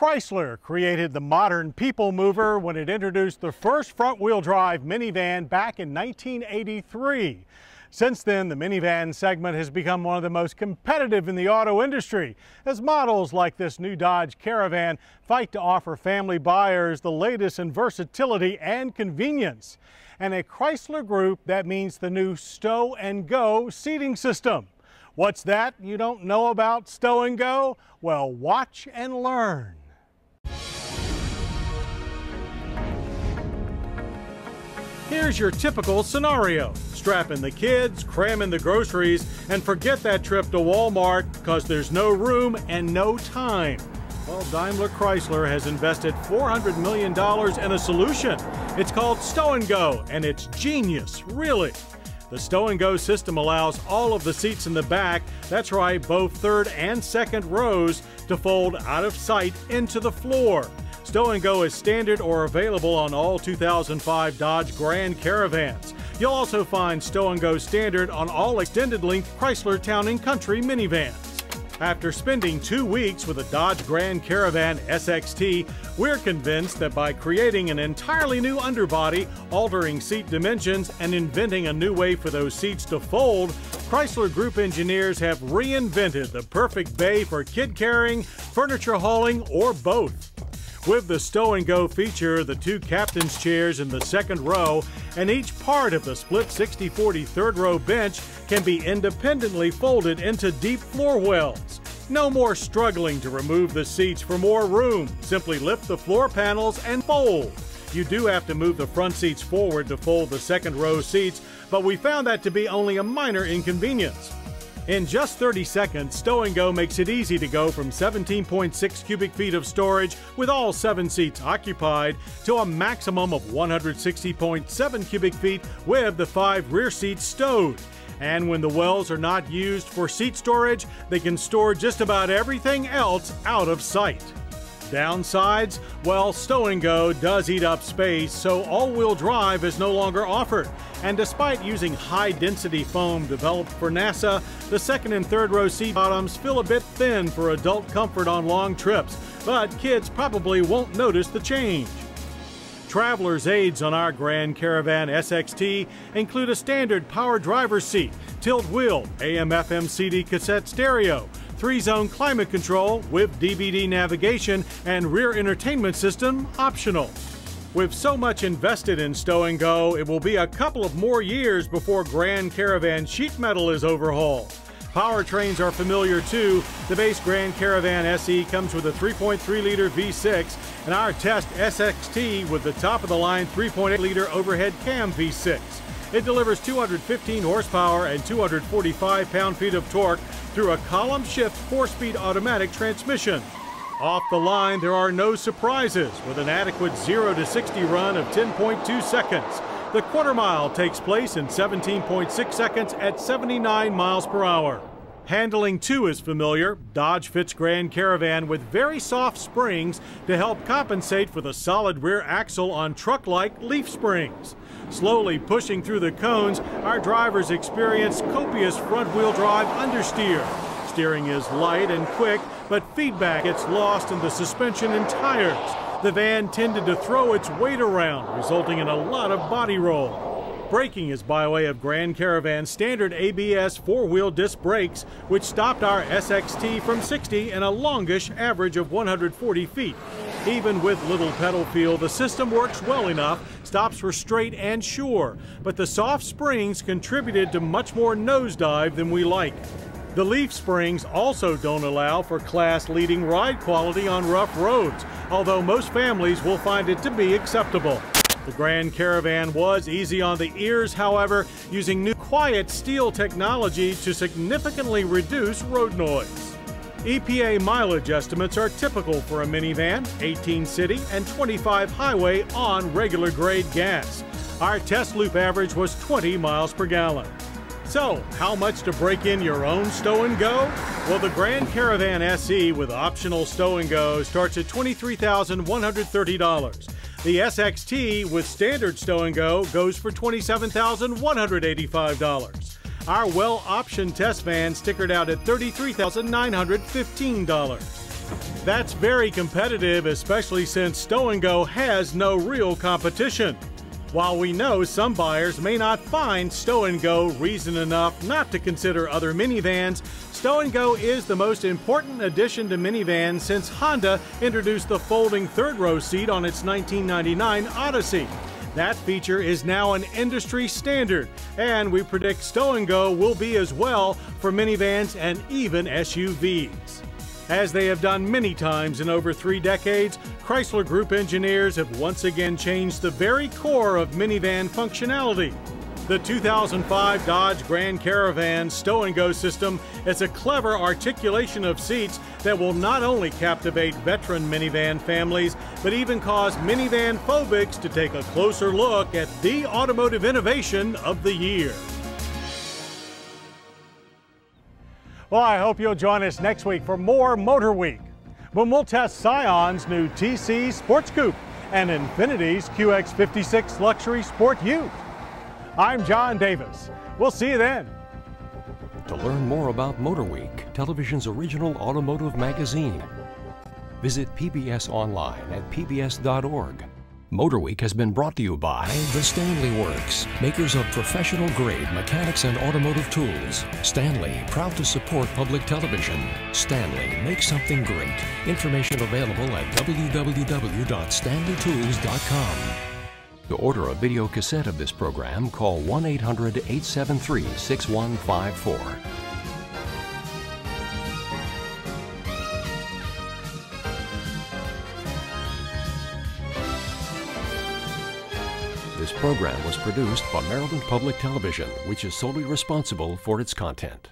Chrysler created the modern people mover when it introduced the first front-wheel drive minivan back in 1983. Since then, the minivan segment has become one of the most competitive in the auto industry as models like this new Dodge Caravan fight to offer family buyers the latest in versatility and convenience. And a Chrysler group that means the new stow and go seating system. What's that you don't know about stow and go? Well, watch and learn. Here's your typical scenario. Strap in the kids, cram in the groceries, and forget that trip to Walmart because there's no room and no time. Well, Daimler Chrysler has invested $400 million in a solution. It's called Stow and Go, and it's genius, really. The Stow and Go system allows all of the seats in the back, that's right, both third and second rows, to fold out of sight into the floor. Stow and Go is standard or available on all 2005 Dodge Grand Caravans. You'll also find Stow and Go standard on all extended length Chrysler Town and Country minivans. After spending two weeks with a Dodge Grand Caravan SXT, we're convinced that by creating an entirely new underbody, altering seat dimensions, and inventing a new way for those seats to fold, Chrysler Group engineers have reinvented the perfect bay for kid carrying, furniture hauling, or both. With the stow and go feature, the two captain's chairs in the second row, and each part of the split 60 40 third row bench can be independently folded into deep floor wells. No more struggling to remove the seats for more room. Simply lift the floor panels and fold. You do have to move the front seats forward to fold the second row seats, but we found that to be only a minor inconvenience. In just 30 seconds, Stow Go makes it easy to go from 17.6 cubic feet of storage with all seven seats occupied to a maximum of 160.7 cubic feet with the five rear seats stowed. And when the wells are not used for seat storage, they can store just about everything else out of sight. Downsides? Well, Stow and Go does eat up space, so all wheel drive is no longer offered. And despite using high density foam developed for NASA, the second and third row seat bottoms feel a bit thin for adult comfort on long trips, but kids probably won't notice the change. Traveler's aids on our Grand Caravan SXT include a standard power driver's seat, tilt wheel, AM FM CD cassette stereo, three-zone climate control with DVD navigation and rear entertainment system optional. With so much invested in Stow and Go, it will be a couple of more years before Grand Caravan sheet metal is overhauled. Powertrains are familiar too. The base Grand Caravan SE comes with a 3.3 liter V6 and our test SXT with the top of the line 3.8 liter overhead cam V6. It delivers 215 horsepower and 245 pound-feet of torque through a column shift four-speed automatic transmission. Off the line, there are no surprises with an adequate 0 to 60 run of 10.2 seconds. The quarter mile takes place in 17.6 seconds at 79 miles per hour. Handling too is familiar. Dodge fits Grand Caravan with very soft springs to help compensate for the solid rear axle on truck-like leaf springs. Slowly pushing through the cones, our drivers experience copious front-wheel drive understeer. Steering is light and quick, but feedback gets lost in the suspension and tires. The van tended to throw its weight around, resulting in a lot of body roll. Braking is by way of Grand Caravan standard ABS four-wheel disc brakes, which stopped our SXT from 60 in a longish average of 140 feet. Even with little pedal feel, the system works well enough, stops were straight and sure, but the soft springs contributed to much more nosedive than we like. The leaf springs also don't allow for class-leading ride quality on rough roads, although most families will find it to be acceptable. The Grand Caravan was easy on the ears, however, using new quiet steel technology to significantly reduce road noise. EPA mileage estimates are typical for a minivan, 18 city and 25 highway on regular grade gas. Our test loop average was 20 miles per gallon. So, how much to break in your own stow and go? Well, the Grand Caravan SE with optional stow and go starts at $23,130. The SXT with standard stow and go goes for $27,185. Our well option test van stickered out at $33,915. That's very competitive, especially since Stow & Go has no real competition. While we know some buyers may not find Stow & Go reason enough not to consider other minivans, Stow & Go is the most important addition to minivans since Honda introduced the folding third row seat on its 1999 Odyssey. That feature is now an industry standard, and we predict Stow & Go will be as well for minivans and even SUVs. As they have done many times in over three decades, Chrysler Group engineers have once again changed the very core of minivan functionality. The 2005 Dodge Grand Caravan Stow & Go system is a clever articulation of seats that will not only captivate veteran minivan families, but even cause minivan phobics to take a closer look at the automotive innovation of the year. Well, I hope you'll join us next week for more Motor Week, when we'll test Scion's new TC Sports Coupe and Infiniti's QX56 Luxury Sport Ute. I'm John Davis. We'll see you then. To learn more about Motor Week, television's original automotive magazine, visit PBS online at pbs.org. MotorWeek has been brought to you by The Stanley Works, makers of professional grade mechanics and automotive tools. Stanley, proud to support public television. Stanley, make something great. Information available at www.stanleytools.com. To order a video cassette of this program, call 1 800 873 6154. This program was produced by Maryland Public Television, which is solely responsible for its content.